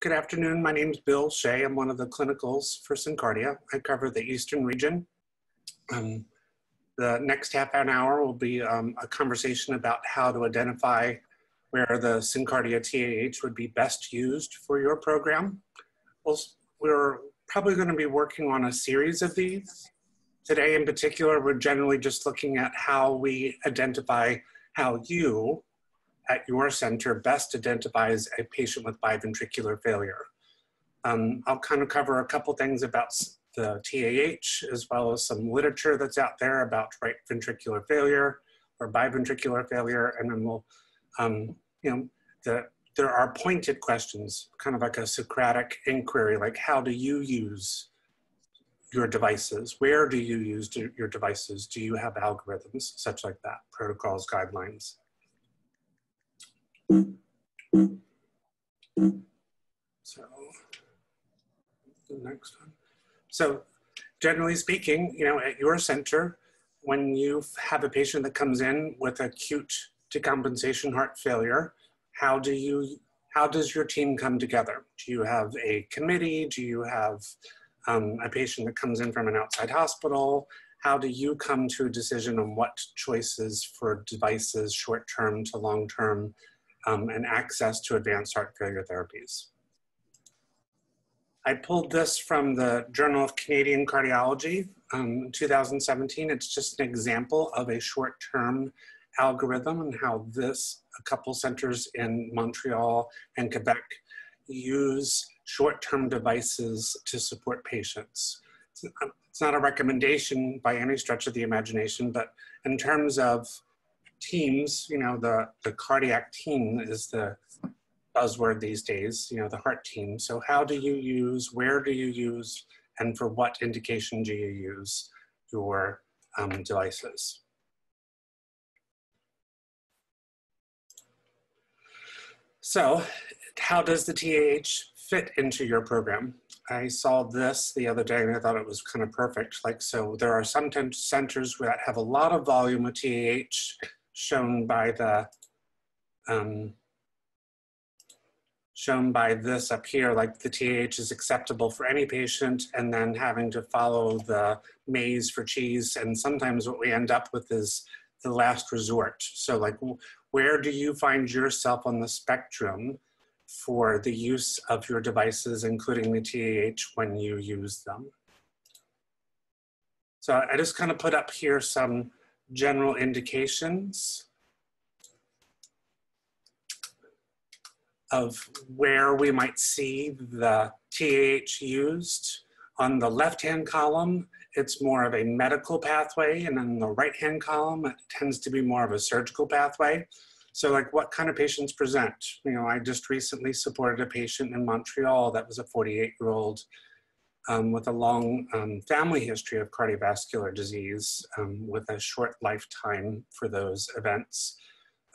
Good afternoon. My name is Bill Shea. I'm one of the clinicals for SynCardia. I cover the Eastern region. Um, the next half an hour will be um, a conversation about how to identify where the SynCardia TAH would be best used for your program. We'll, we're probably going to be working on a series of these. Today in particular, we're generally just looking at how we identify how you at your center best identifies a patient with biventricular failure. Um, I'll kind of cover a couple things about the TAH as well as some literature that's out there about right ventricular failure or biventricular failure, and then we'll, um, you know, the, there are pointed questions, kind of like a Socratic inquiry, like how do you use your devices? Where do you use your devices? Do you have algorithms, such like that, protocols, guidelines? So, the next one. So, generally speaking, you know, at your center, when you have a patient that comes in with acute decompensation heart failure, how do you how does your team come together? Do you have a committee? Do you have um, a patient that comes in from an outside hospital? How do you come to a decision on what choices for devices, short term to long term, um, and access to advanced heart failure therapies. I pulled this from the Journal of Canadian Cardiology um, 2017. It's just an example of a short-term algorithm and how this, a couple centers in Montreal and Quebec use short-term devices to support patients. It's not a recommendation by any stretch of the imagination, but in terms of teams, you know, the, the cardiac team is the buzzword these days, you know, the heart team. So how do you use, where do you use, and for what indication do you use your um, devices? So how does the TAH fit into your program? I saw this the other day and I thought it was kind of perfect. Like, so there are some centers that have a lot of volume of TAH shown by the um, shown by this up here, like the TH is acceptable for any patient and then having to follow the maze for cheese. And sometimes what we end up with is the last resort. So like, where do you find yourself on the spectrum for the use of your devices, including the TAH when you use them? So I just kind of put up here some general indications of where we might see the TAH used. On the left-hand column, it's more of a medical pathway, and in the right-hand column, it tends to be more of a surgical pathway. So like what kind of patients present? You know, I just recently supported a patient in Montreal that was a 48 year old um, with a long um, family history of cardiovascular disease um, with a short lifetime for those events.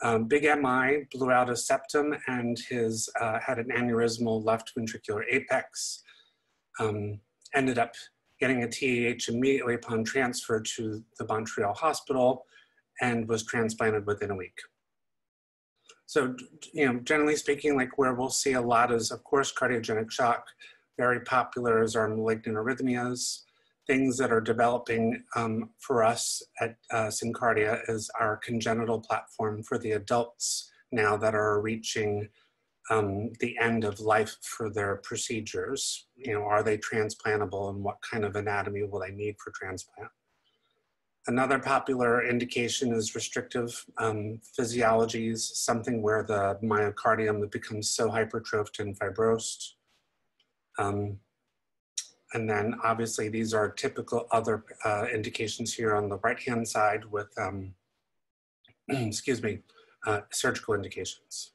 Um, big MI blew out a septum and his uh, had an aneurysmal left ventricular apex. Um, ended up getting a TAH immediately upon transfer to the Montreal hospital and was transplanted within a week. So, you know, generally speaking, like where we'll see a lot is, of course, cardiogenic shock, very popular is our malignant arrhythmias. Things that are developing um, for us at uh, SynCardia is our congenital platform for the adults now that are reaching um, the end of life for their procedures. You know, are they transplantable and what kind of anatomy will they need for transplant? Another popular indication is restrictive um, physiologies, something where the myocardium becomes so hypertrophed and fibrosed um, and then obviously these are typical other uh, indications here on the right-hand side with, um, excuse me, uh, surgical indications.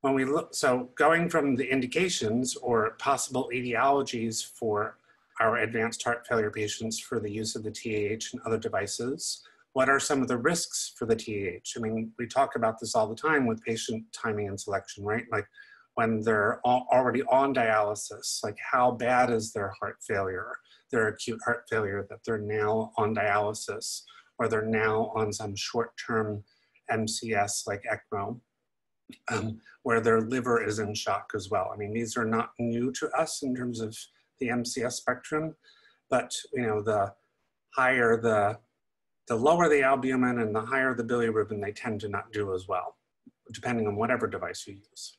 When we look, so going from the indications or possible etiologies for our advanced heart failure patients for the use of the TAH and other devices, what are some of the risks for the TAH? I mean, we talk about this all the time with patient timing and selection, right? Like when they're already on dialysis, like how bad is their heart failure, their acute heart failure that they're now on dialysis or they're now on some short-term MCS like ECMO. um, where their liver is in shock as well. I mean, these are not new to us in terms of the MCS spectrum, but you know, the higher the, the lower the albumin and the higher the bilirubin, they tend to not do as well, depending on whatever device you use.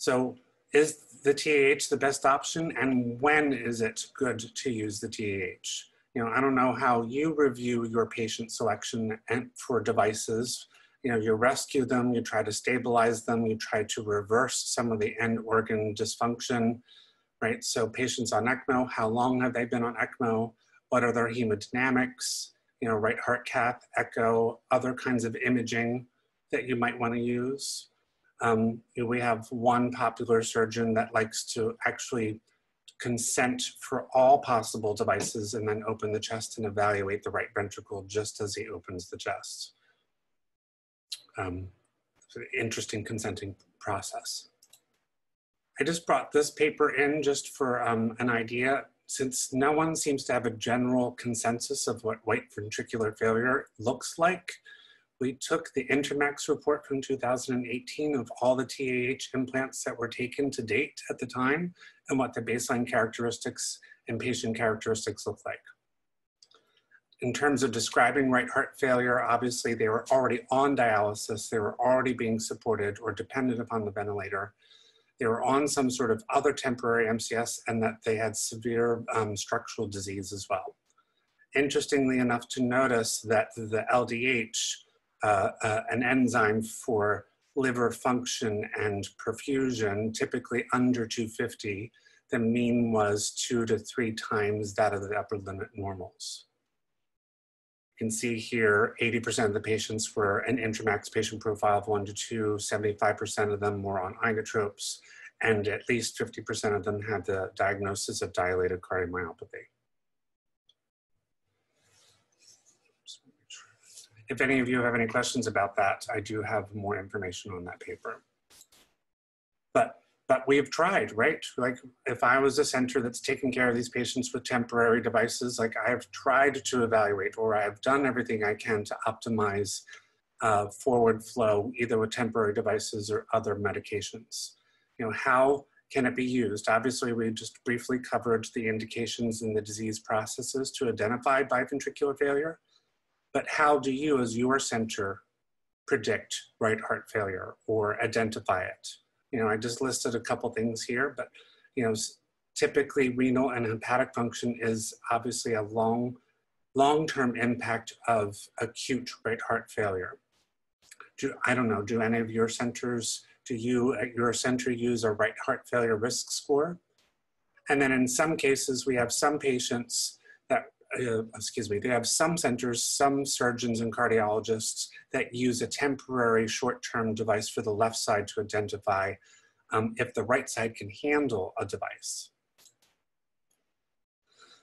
So is the TAH the best option and when is it good to use the TAH? You know, I don't know how you review your patient selection for devices. You know, you rescue them, you try to stabilize them, you try to reverse some of the end organ dysfunction, right? So patients on ECMO, how long have they been on ECMO? What are their hemodynamics? You know, right heart cath, echo, other kinds of imaging that you might want to use. Um, we have one popular surgeon that likes to actually consent for all possible devices and then open the chest and evaluate the right ventricle just as he opens the chest. Um, interesting consenting process. I just brought this paper in just for um, an idea. Since no one seems to have a general consensus of what white ventricular failure looks like, we took the INTERMACS report from 2018 of all the TAH implants that were taken to date at the time and what the baseline characteristics and patient characteristics look like. In terms of describing right heart failure, obviously they were already on dialysis, they were already being supported or dependent upon the ventilator. They were on some sort of other temporary MCS and that they had severe um, structural disease as well. Interestingly enough to notice that the LDH uh, uh, an enzyme for liver function and perfusion, typically under 250, the mean was two to three times that of the upper limit normals. You can see here, 80% of the patients were an INTERMACS patient profile of one to two, 75% of them were on inotropes, and at least 50% of them had the diagnosis of dilated cardiomyopathy. If any of you have any questions about that, I do have more information on that paper. But but we've tried, right? Like if I was a center that's taking care of these patients with temporary devices, like I have tried to evaluate or I have done everything I can to optimize uh, forward flow, either with temporary devices or other medications. You know, how can it be used? Obviously, we just briefly covered the indications and the disease processes to identify biventricular failure but how do you as your center predict right heart failure or identify it? You know, I just listed a couple things here, but you know, typically renal and hepatic function is obviously a long, long-term impact of acute right heart failure. Do, I don't know, do any of your centers, do you at your center use a right heart failure risk score? And then in some cases, we have some patients uh, excuse me, they have some centers, some surgeons and cardiologists that use a temporary short-term device for the left side to identify um, if the right side can handle a device.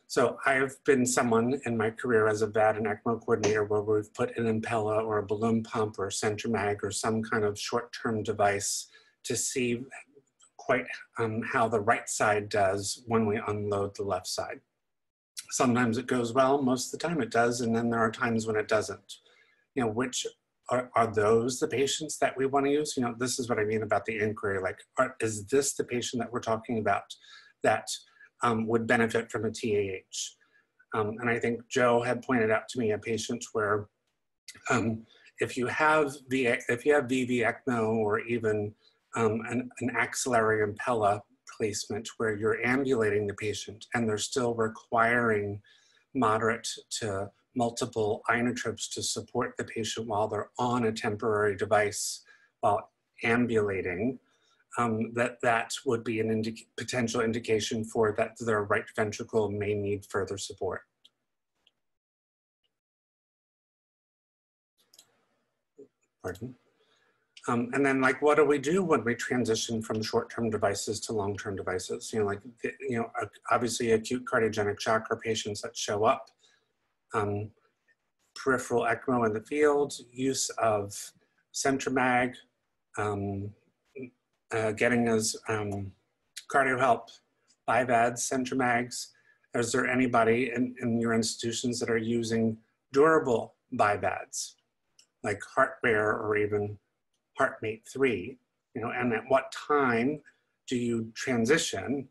So I've been someone in my career as a VAD and ECMO coordinator where we've put an Impella or a balloon pump or CentraMag or some kind of short-term device to see quite um, how the right side does when we unload the left side. Sometimes it goes well, most of the time it does, and then there are times when it doesn't. You know, which are, are those the patients that we want to use? You know, this is what I mean about the inquiry. Like, are, is this the patient that we're talking about that um, would benefit from a TAH? Um, and I think Joe had pointed out to me a patient where um, if you have v, if you have VV ECMO or even um, an, an axillary Impella placement where you're ambulating the patient and they're still requiring moderate to multiple inotropes to support the patient while they're on a temporary device while ambulating, um, that that would be an potential indication for that their right ventricle may need further support. Pardon? Um, and then like, what do we do when we transition from short-term devices to long-term devices? You know, like, you know, obviously acute cardiogenic shock are patients that show up, um, peripheral ECMO in the field, use of CentraMag, um, uh, getting us um, Cardiohelp, BiVADs, CentraMags. Is there anybody in, in your institutions that are using durable BiVADs? like HeartWare or even HeartMate 3, you know, and at what time do you transition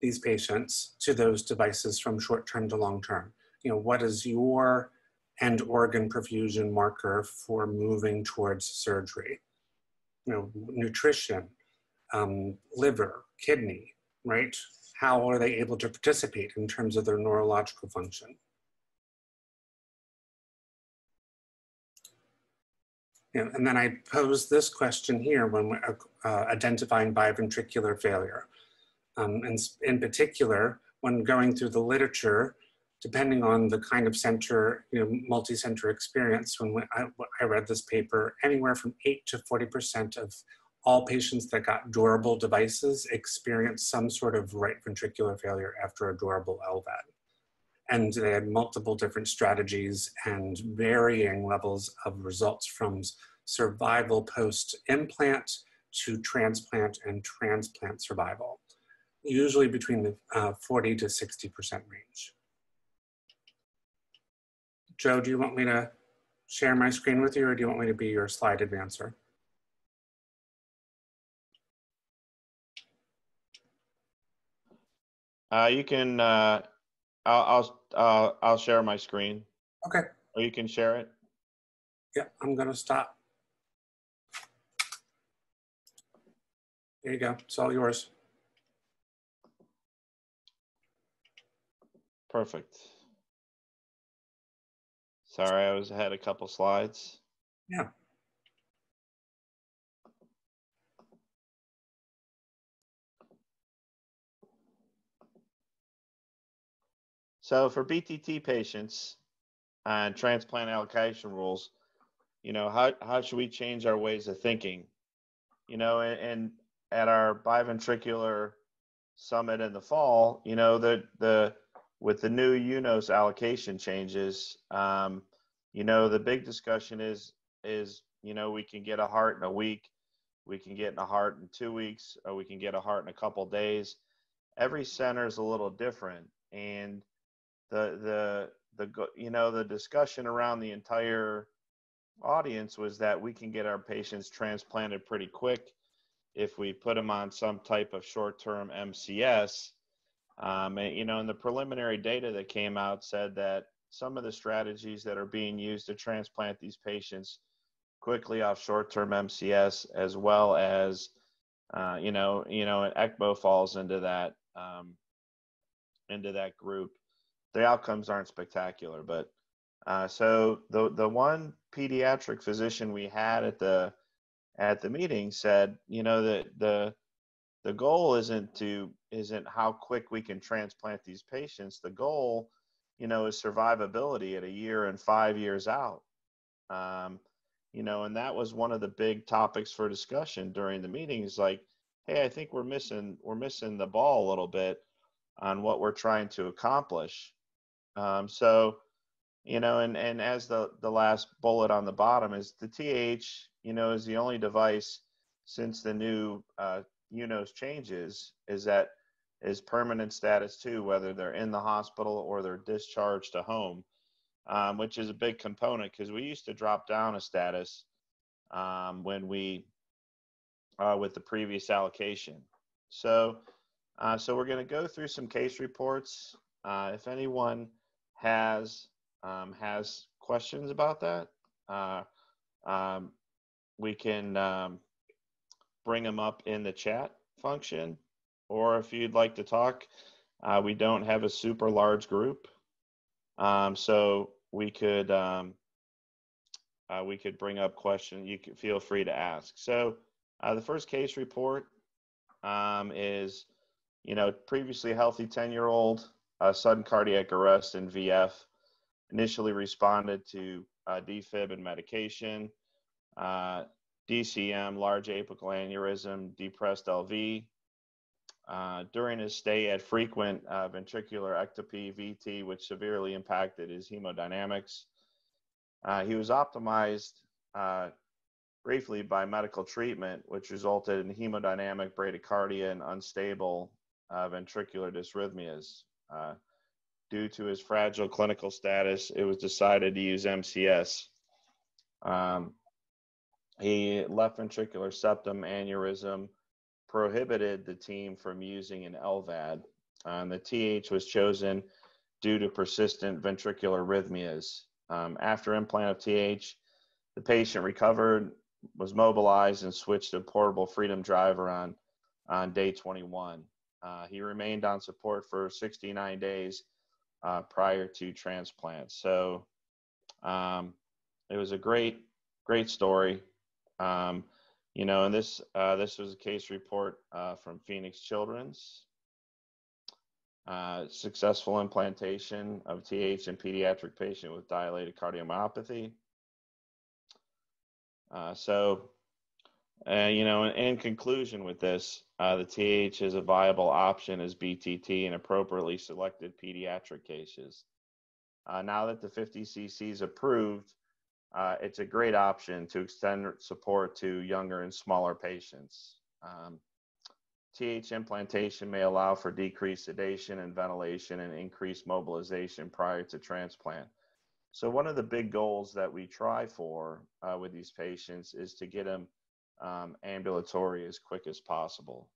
these patients to those devices from short-term to long-term? You know, what is your end organ perfusion marker for moving towards surgery? You know, nutrition, um, liver, kidney, right? How are they able to participate in terms of their neurological function? And then I pose this question here when we're uh, identifying biventricular failure. Um, and in particular, when going through the literature, depending on the kind of center, you know, multi-center experience, when I, I read this paper, anywhere from 8 to 40% of all patients that got durable devices experienced some sort of right ventricular failure after a durable LVAD and they had multiple different strategies and varying levels of results from survival post implant to transplant and transplant survival, usually between the uh, 40 to 60% range. Joe, do you want me to share my screen with you or do you want me to be your slide advancer? Uh, you can uh, I'll I'll uh, I'll share my screen. Okay. Or you can share it. Yeah, I'm gonna stop. There you go. It's all yours. Perfect. Sorry, I was ahead a couple slides. Yeah. So for BTT patients and transplant allocation rules, you know, how, how should we change our ways of thinking? You know, and, and at our biventricular summit in the fall, you know, the, the, with the new UNOS allocation changes, um, you know, the big discussion is, is, you know, we can get a heart in a week, we can get a heart in two weeks, or we can get a heart in a couple days. Every center is a little different. And, the the the you know the discussion around the entire audience was that we can get our patients transplanted pretty quick if we put them on some type of short-term MCS. Um, and, you know, and the preliminary data that came out said that some of the strategies that are being used to transplant these patients quickly off short-term MCS, as well as, uh, you know, you know, and ECMO falls into that um, into that group the outcomes aren't spectacular. But uh, so the the one pediatric physician we had at the at the meeting said, you know, that the the goal isn't to isn't how quick we can transplant these patients. The goal, you know, is survivability at a year and five years out. Um, you know, and that was one of the big topics for discussion during the meeting. Is like, hey, I think we're missing we're missing the ball a little bit on what we're trying to accomplish. Um, so, you know, and, and as the, the last bullet on the bottom is the TH, you know, is the only device since the new uh, UNOS changes is that is permanent status too, whether they're in the hospital or they're discharged to home, um, which is a big component because we used to drop down a status um, when we, uh, with the previous allocation. So, uh, so we're going to go through some case reports. Uh, if anyone has um, has questions about that, uh, um, we can um, bring them up in the chat function. Or if you'd like to talk, uh, we don't have a super large group, um, so we could um, uh, we could bring up questions. You can feel free to ask. So uh, the first case report um, is, you know, previously healthy ten year old uh, sudden cardiac arrest in VF. Initially responded to uh, defib and medication, uh, DCM, large apical aneurysm, depressed LV. Uh, during his stay, had frequent uh, ventricular ectopy, VT, which severely impacted his hemodynamics. Uh, he was optimized briefly by medical treatment, which resulted in hemodynamic bradycardia and unstable ventricular dysrhythmias. Uh, due to his fragile clinical status, it was decided to use MCS. Um, he left ventricular septum aneurysm prohibited the team from using an LVAD. Um, the TH was chosen due to persistent ventricular arrhythmias. Um, after implant of TH, the patient recovered, was mobilized, and switched to portable Freedom Driver on, on day 21. Uh, he remained on support for 69 days uh, prior to transplant. So um, it was a great, great story. Um, you know, and this uh, this was a case report uh, from Phoenix Children's. Uh, successful implantation of TH in pediatric patient with dilated cardiomyopathy. Uh, so, uh, you know, in, in, conclusion with this, uh, the TH is a viable option as BTT in appropriately selected pediatric cases. now that the 50 cc is approved, uh, it's a great option to extend support to younger and smaller patients. Um, TH implantation may allow for decreased sedation and ventilation and increased mobilization prior to transplant. So, one of the big goals that we try for uh, with these patients is to get them um, ambulatory as quick as possible.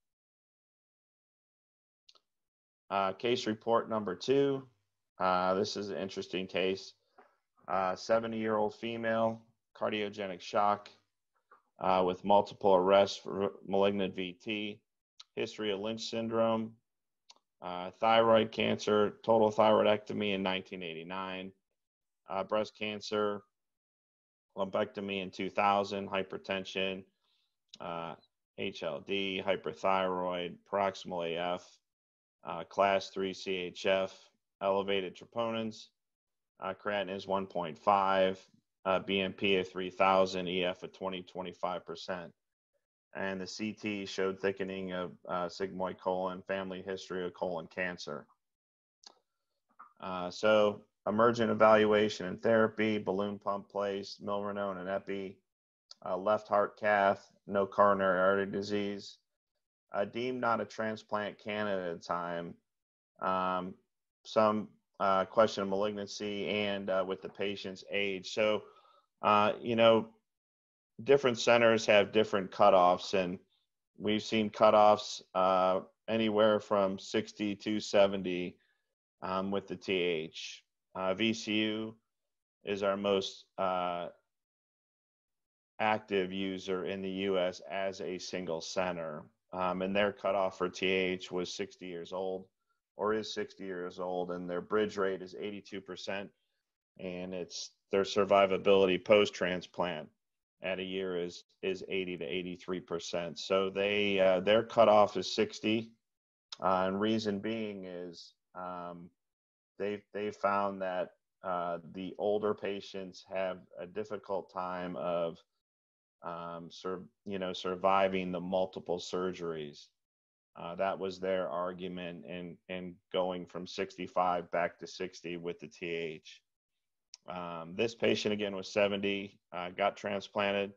Uh, case report number two. Uh, this is an interesting case. 70 year old female, cardiogenic shock uh, with multiple arrests for malignant VT, history of Lynch syndrome, uh, thyroid cancer, total thyroidectomy in 1989, uh, breast cancer, lumpectomy in 2000, hypertension, HLD, uh, hyperthyroid, paroxysmal AF, uh, class 3 CHF, elevated troponins, uh, creatinine is 1.5, uh, BNP of 3000, EF of 20, 25%. And the CT showed thickening of uh, sigmoid colon, family history of colon cancer. Uh, so, emergent evaluation and therapy, balloon pump placed, milrinone and epi, uh, left heart cath, no coronary artery disease, uh, deemed not a transplant candidate at the time. Um, some uh, question of malignancy and uh, with the patient's age. So, uh, you know, different centers have different cutoffs, and we've seen cutoffs uh, anywhere from 60 to 70 um, with the TH. Uh, VCU is our most uh, active user in the US as a single center. Um, and their cutoff for TH was 60 years old or is 60 years old, and their bridge rate is 82%, and it's their survivability post transplant at a year is is 80 to 83 percent. So they uh, their cutoff is 60, uh, and reason being is um, they they found that uh, the older patients have a difficult time of um, sur- you know surviving the multiple surgeries uh, that was their argument and and going from 65 back to 60 with the TH. Um, this patient again was 70, uh, got transplanted.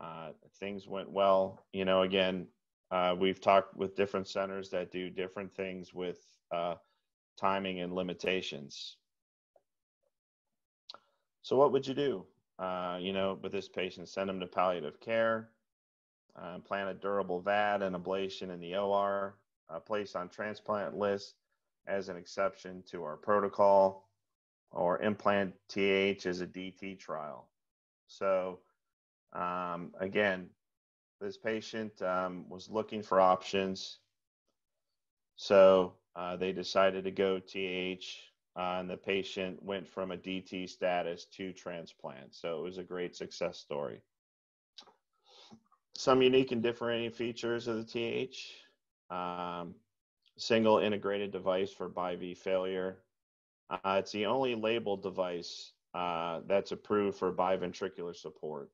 Uh, things went well. You know, again, uh, we've talked with different centers that do different things with uh, timing and limitations. So, what would you do? Uh, you know, with this patient, send them to palliative care uh, a durable VAD and ablation in the OR, uh, place on transplant list as an exception to our protocol, or implant TH as a DT trial. So, um, again, this patient um, was looking for options. So uh, they decided to go TH, uh, and the patient went from a DT status to transplant. So it was a great success story. Some unique and differentiating features of the TH. Um, single integrated device for BIV failure. Uh, it's the only labeled device uh, that's approved for biventricular support.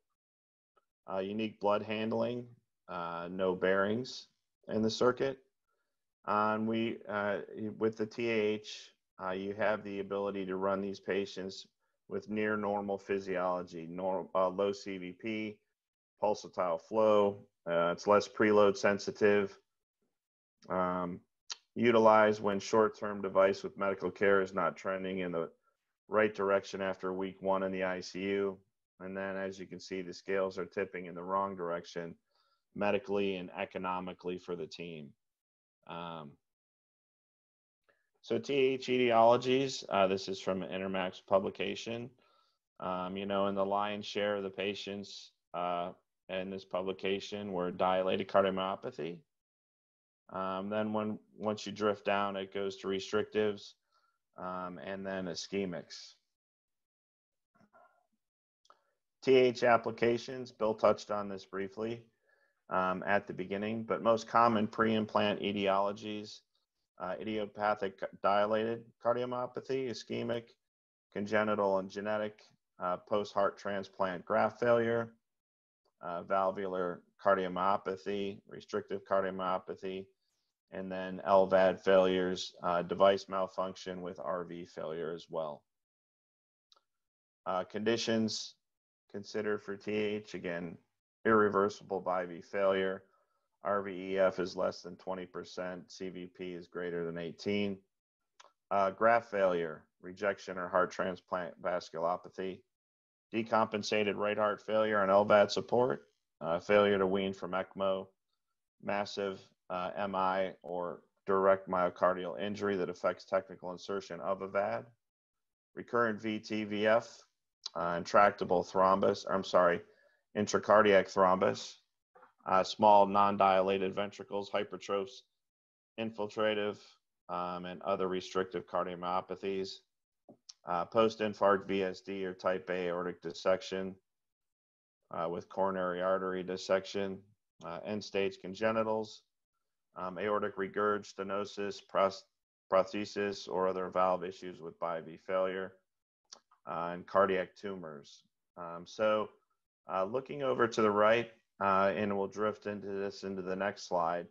Uh, unique blood handling, uh, no bearings in the circuit. and we, uh, with the TH, uh, you have the ability to run these patients with near normal physiology, low CVP, pulsatile flow. Uh, it's less preload sensitive. Um, utilize when short-term device with medical care is not trending in the right direction after week one in the ICU. And then, as you can see, the scales are tipping in the wrong direction medically and economically for the team. Um, so, TH etiologies, uh, this is from an INTERMACS publication. Um, you know, in the lion's share of the patients uh, in this publication were dilated cardiomyopathy. Um, then, when once you drift down, it goes to restrictives um, and then ischemics. TH applications, Bill touched on this briefly um, at the beginning, but most common pre-implant etiologies, uh, idiopathic dilated cardiomyopathy, ischemic, congenital and genetic, uh, post-heart transplant graft failure, uh, valvular cardiomyopathy, restrictive cardiomyopathy, and then LVAD failures, uh, device malfunction with RV failure as well. Uh, conditions considered for TH, again, irreversible BIV failure. RVEF is less than 20%, CVP is greater than 18. Uh, graft failure, rejection or heart transplant vasculopathy, decompensated right heart failure and LVAD support, uh, failure to wean from ECMO, massive uh, MI or direct myocardial injury that affects technical insertion of a VAD, recurrent VTVF, uh, intractable thrombus, I'm sorry, intracardiac thrombus, uh, small non-dilated ventricles, hypertrophs, infiltrative, um, and other restrictive cardiomyopathies, uh, post-infarct VSD or type A aortic dissection uh, with coronary artery dissection, uh, end-stage congenitals, um, aortic regurg, stenosis, prosthesis, or other valve issues with BIV failure, uh, and cardiac tumors. Um, so uh, looking over to the right, uh, and we'll drift into this into the next slide.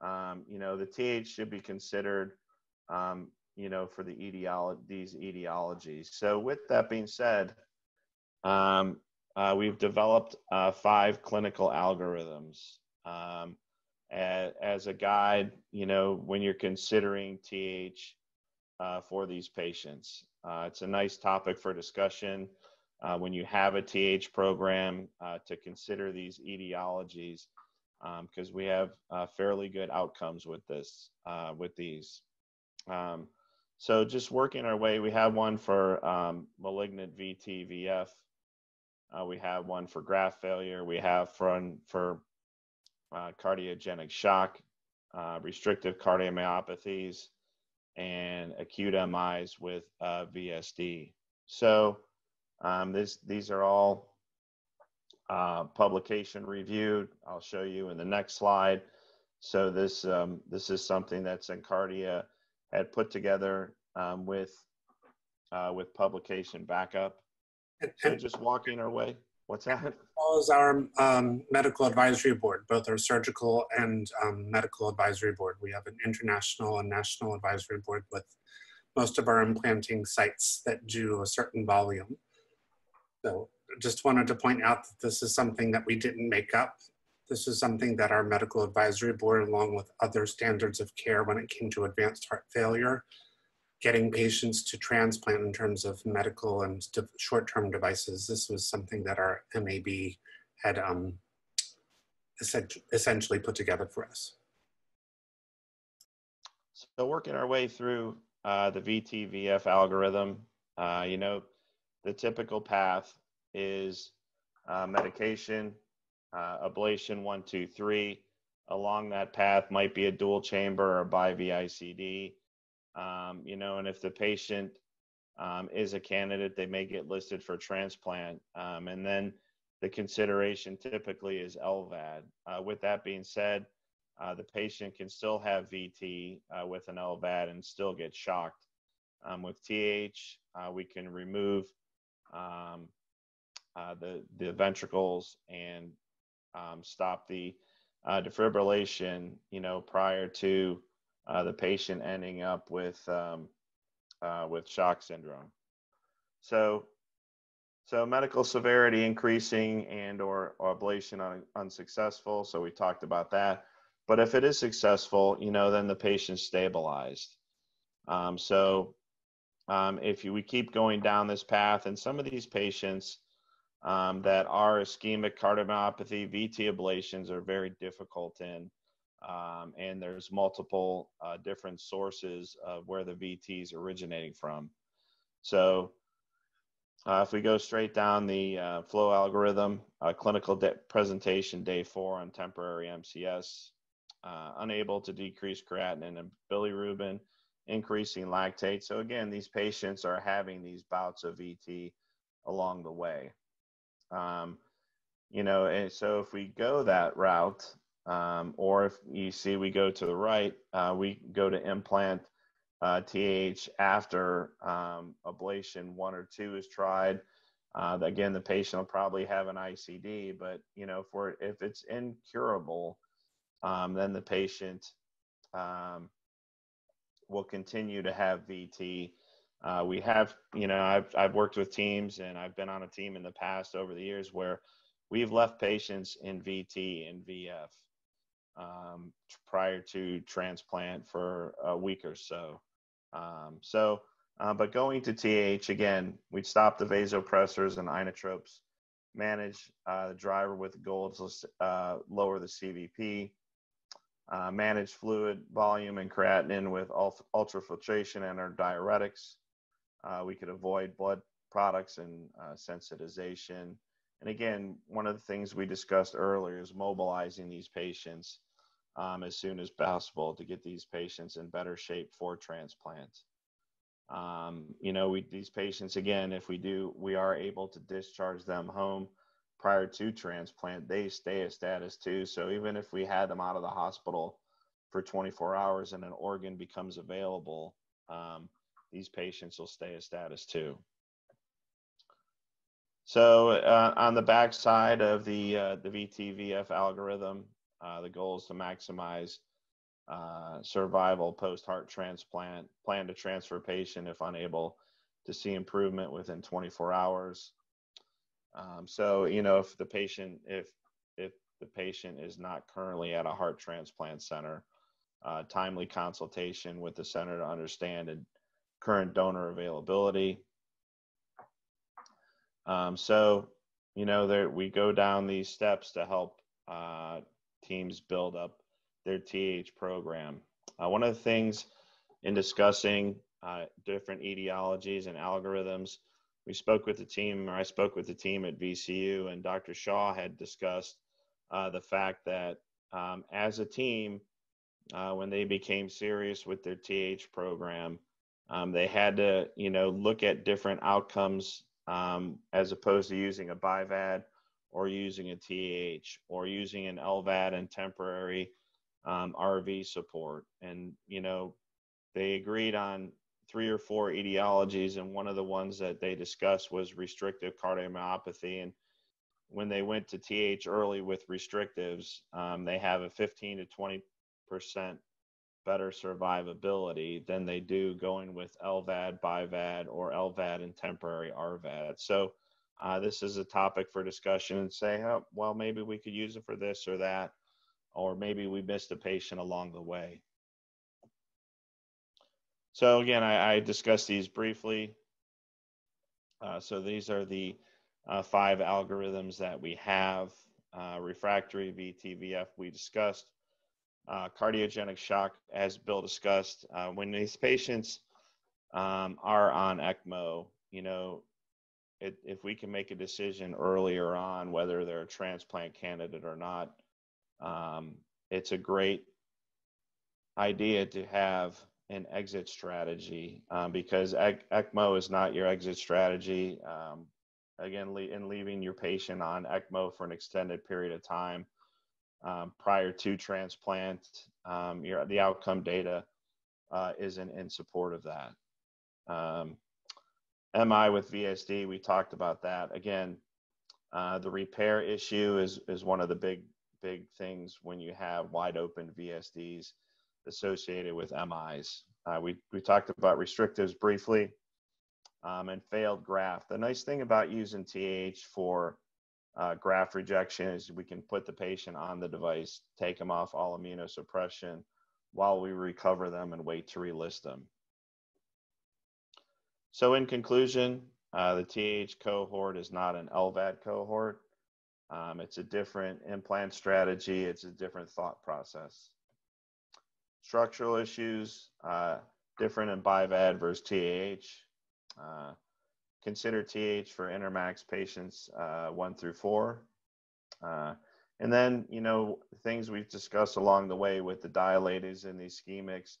Um, you know, the TH should be considered, um, you know, for the these etiologies. So with that being said, um, uh, we've developed uh, five clinical algorithms um, as, a guide, you know, when you're considering TH uh, for these patients. Uh, it's a nice topic for discussion uh, when you have a TH program uh, to consider these etiologies because um, we have fairly good outcomes with this with these. Um, so just working our way, we have one for um, malignant VTVF. Uh, we have one for graft failure. We have for, for uh, cardiogenic shock, restrictive cardiomyopathies, and acute MIs with VSD. So um, this, these are all uh, publication reviewed. I'll show you in the next slide. So this, um, this is something that SynCardia had put together um, with, uh, with publication backup. So just walking our way. What's that? Well as our um, medical advisory board, both our surgical and um, medical advisory board. We have an international and national advisory board with most of our implanting sites that do a certain volume. So just wanted to point out that this is something that we didn't make up. This is something that our medical advisory board, along with other standards of care when it came to advanced heart failure, getting patients to transplant in terms of medical and short-term devices. This was something that our MAB had um, essentially put together for us. So working our way through uh, the VTVF algorithm, uh, you know, the typical path is uh, medication, uh, ablation one, two, three. Along that path might be a dual chamber or BIVICD. Um, you know, and if the patient um, is a candidate, they may get listed for transplant. Um, and then the consideration typically is LVAD. Uh, with that being said, uh, the patient can still have VT uh, with an LVAD and still get shocked. Um, with TH, uh, we can remove um, uh, the the ventricles and um, stop the uh, defibrillation. You know, prior to uh, the patient ending up with um, uh, with shock syndrome. So, so medical severity increasing and or, or ablation un, unsuccessful. So we talked about that. But if it is successful, you know, then the patient's stabilized. Um, so um, if you, we keep going down this path, and some of these patients, um, that are ischemic cardiomyopathy. VT ablations are very difficult in, um, and there's multiple uh, different sources of where the VT is originating from. So uh, if we go straight down the uh, flow algorithm, uh, clinical presentation day four on temporary MCS, uh, unable to decrease creatinine and bilirubin, increasing lactate. So again, these patients are having these bouts of VT along the way. Um, you know, and so if we go that route, um, or if you see we go to the right, uh, we go to implant uh, TH after um, ablation one or two is tried. Uh, again, the patient will probably have an ICD, but you know, for if it's incurable, um, then the patient um, will continue to have VT. Uh, we have, you know, I've I've worked with teams and I've been on a team in the past over the years where we've left patients in VT and VF um, prior to transplant for a week or so. Um, so, uh, but going to TH again, we'd stop the vasopressors and inotropes, manage uh, the driver with goal to uh, lower the CVP, uh, manage fluid volume and creatinine with ultrafiltration and our diuretics. Uh, we could avoid blood products and uh, sensitization. And again, one of the things we discussed earlier is mobilizing these patients um, as soon as possible to get these patients in better shape for transplant. Um, you know, we, these patients, again, if we do, we are able to discharge them home prior to transplant, they stay a status two. So even if we had them out of the hospital for 24 hours and an organ becomes available, um, these patients will stay a status two. So uh, on the back side of the uh, the VTVF algorithm, uh, the goal is to maximize uh, survival post heart transplant. Plan to transfer patient if unable to see improvement within 24 hours. Um, so you know if the patient if if the patient is not currently at a heart transplant center, uh, timely consultation with the center to understand a current donor availability. Um, so you know there we go down these steps to help uh, teams build up their TH program. Uh, one of the things in discussing uh, different etiologies and algorithms, we spoke with the team, or I spoke with the team at VCU, and Dr. Shah had discussed uh, the fact that um, as a team, uh, when they became serious with their TH program, um, they had to, you know, look at different outcomes um, as opposed to using a BIVAD or using a TH or using an LVAD and temporary um, RV support. And, you know, they agreed on three or four etiologies, and one of the ones that they discussed was restrictive cardiomyopathy. And when they went to TH early with restrictives, um, they have a 15 to 20 percent better survivability than they do going with LVAD, BIVAD, or LVAD and temporary RVAD. So uh, this is a topic for discussion and say, oh, well, maybe we could use it for this or that, or maybe we missed a patient along the way. So again, I, I discussed these briefly. Uh, so these are the uh, five algorithms that we have. Uh, refractory VTVF we discussed. Uh, cardiogenic shock, as Bill discussed, uh, when these patients um, are on ECMO, you know, it, if we can make a decision earlier on whether they're a transplant candidate or not, um, it's a great idea to have an exit strategy um, because ECMO is not your exit strategy. Um, again, in leaving your patient on ECMO for an extended period of time um, prior to transplant, um, your, the outcome data uh, isn't in support of that. Um, MI with VSD, we talked about that. Again, uh, the repair issue is is one of the big big things when you have wide open VSDs associated with MIs. Uh, we we talked about restrictives briefly, um, and failed graft. The nice thing about using TH for uh, graft rejection is we can put the patient on the device, take them off all immunosuppression while we recover them and wait to relist them. So, in conclusion, Uh, the TH cohort is not an LVAD cohort. Um, it's a different implant strategy. It's a different thought process. Structural issues, uh, different in BIVAD versus TAH. Consider TH for INTERMACS patients uh, one through four. Uh, and then, you know, things we've discussed along the way with the dilators and the ischemics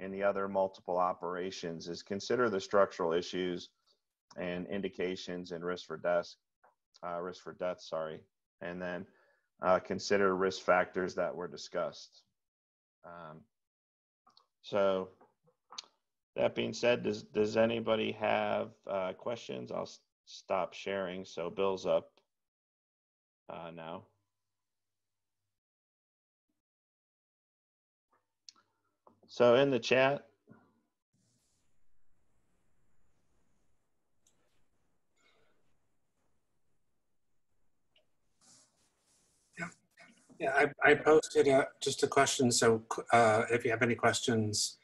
and the other multiple operations is consider the structural issues and indications and risk for death, uh, risk for death, sorry. And then uh, consider risk factors that were discussed. Um, so that being said, does, does anybody have uh, questions? I'll s- stop sharing. So Bill's up uh, now. So in the chat, Yeah, I, I posted uh, just a question. So uh, if you have any questions,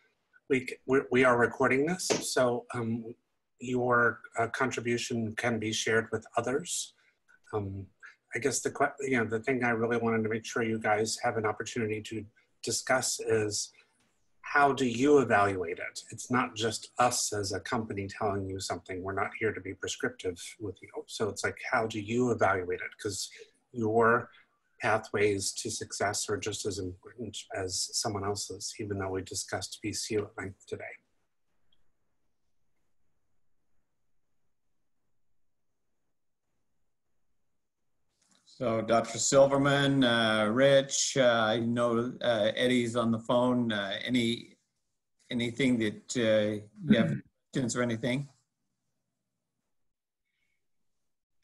we, we, are recording this. So um, your uh, contribution can be shared with others. Um, I guess the, you know, the thing I really wanted to make sure you guys have an opportunity to discuss is how do you evaluate it? It's not just us as a company telling you something. We're not here to be prescriptive with you. So it's like, how do you evaluate it? Because your pathways to success are just as important as someone else's, even though we discussed VCU at length today. So Dr. Silverman, uh, Rich, uh, I know uh, Eddie's on the phone. Uh, Any, anything that uh, you have questions or anything?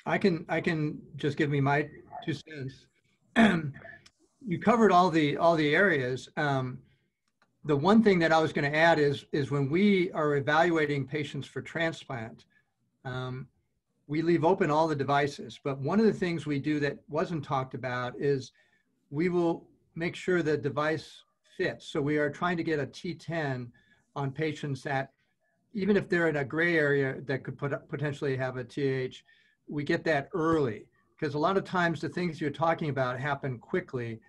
I can, I can just give me my two cents. You covered all the, all the areas. Um, The one thing that I was going to add is, is when we are evaluating patients for transplant, um, we leave open all the devices. But one of the things we do that wasn't talked about is we will make sure the device fits. So we are trying to get a T10 on patients that, even if they're in a gray area that could put, potentially have a TH, we get that early because a lot of times the things you're talking about happen quickly.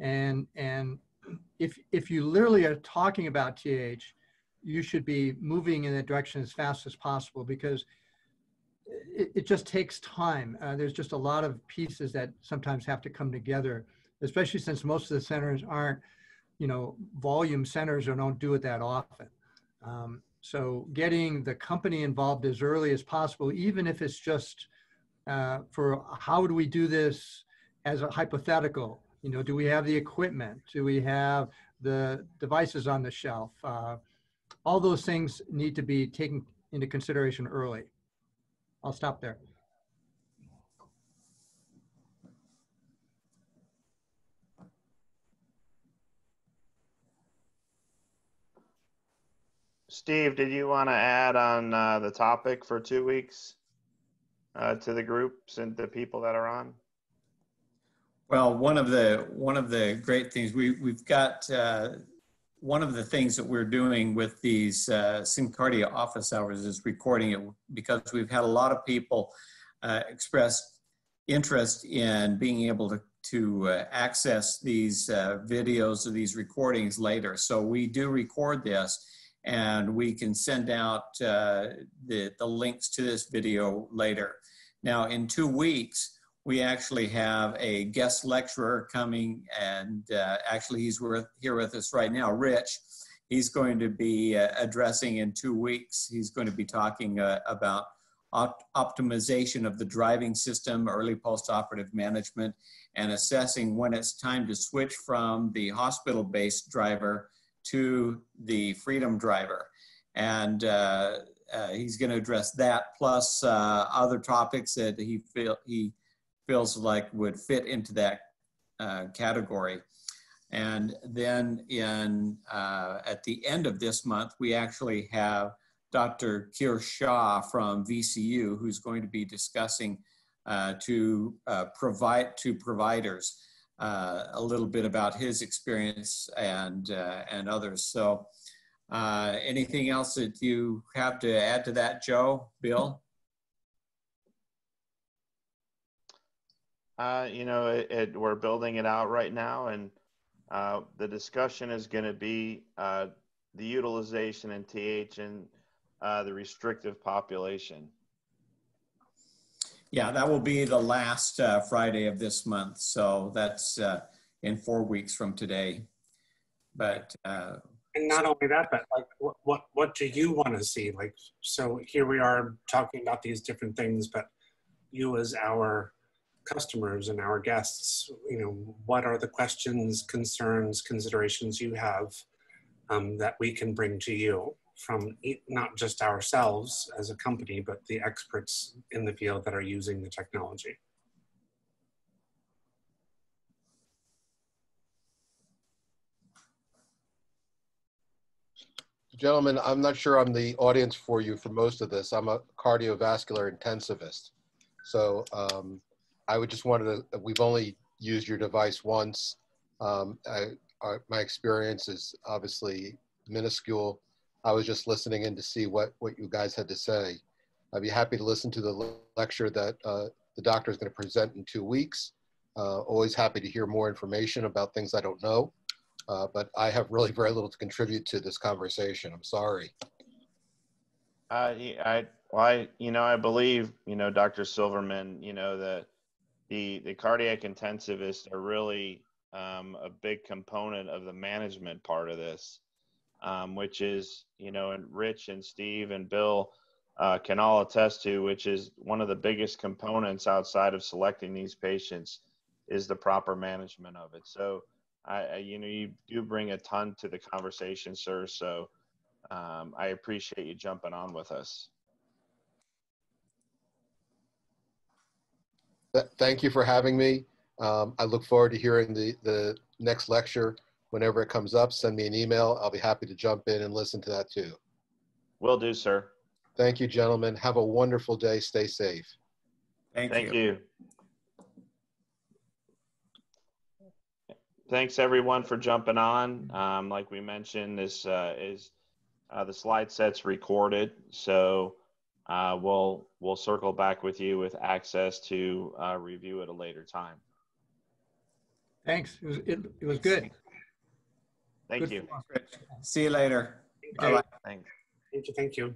And and if if you literally are talking about th you should be moving in that direction as fast as possible because it, it just takes time. Uh, there's just a lot of pieces that sometimes have to come together especially since most of the centers aren't you know volume centers or don't do it that often. Um, so getting the company involved as early as possible even if it's just uh, for how do we do this as a hypothetical? You know, do we have the equipment? Do we have the devices on the shelf? Uh, all those things need to be taken into consideration early. I'll stop there. Steve, did you want to add on uh, the topic for two weeks uh, to the groups and the people that are on? Well, one of the, one of the great things, we, we've got, uh, one of the things that we're doing with these uh, SynCardia office hours is recording it because we've had a lot of people uh, express interest in being able to, to uh, access these uh, videos or these recordings later. So we do record this and we can send out uh, the, the links to this video later. Now, in two weeks, we actually have a guest lecturer coming, and uh, actually, he's here with us right now, Rich. He's going to be uh, addressing in two weeks. He's going to be talking uh, about op- optimization of the driving system, early postoperative management, and assessing when it's time to switch from the hospital based driver to the freedom driver. And uh, he's going to address that plus uh, other topics that he feel he feels like would fit into that uh, category. And then in uh, at the end of this month, we actually have Dr. Keyur Shah from VCU, who's going to be discussing uh, to uh, provide to providers a little bit about his experience and and others. So. Uh, anything else that you have to add to that, Joe, Bill? Uh, you know, it, it, we're building it out right now, and uh, the discussion is going to be uh, the utilization in TH and uh, the restrictive population. Yeah, that will be the last uh, Friday of this month, so that's in four weeks from today. But and not only that, but like, what, what, what do you want to see? Like, so here we are talking about these different things, but you as our customers and our guests, you know, what are the questions, concerns, considerations you have um, that we can bring to you from not just ourselves as a company, but the experts in the field that are using the technology? Gentlemen, I'm not sure I'm the audience for you for most of this. I'm a cardiovascular intensivist. So um, I would just wanted to, we've only used your device once. Um, I, my experience is obviously minuscule. I was just listening in to see what, what you guys had to say. I'd be happy to listen to the lecture that uh, the doctor is going to present in two weeks. Uh, always happy to hear more information about things I don't know. Uh, but I have really very little to contribute to this conversation. I'm sorry. Uh, I, I, you know, I believe, you know, Dr. Silverman, you know, that the, the cardiac intensivists are really um, a big component of the management part of this, um, which is, you know, and Rich and Steve and Bill uh, can all attest to, which is one of the biggest components outside of selecting these patients is the proper management of it. So, I, I you know, you do bring a ton to the conversation, sir. So, um, I appreciate you jumping on with us. Thank you for having me. Um, I look forward to hearing the, the next lecture whenever it comes up. Send me an email. I'll be happy to jump in and listen to that too. Will do, sir. Thank you, gentlemen. Have a wonderful day. Stay safe. thank, Thank you. you. Thanks everyone for jumping on. Um, like we mentioned, this uh, is uh, the slide set's recorded, so uh, we'll we'll circle back with you with access to uh, review at a later time. Thanks. It was, it, it was good. Thank Good you. See you later. Thank Bye-bye. Thanks. Thank you. Thank you.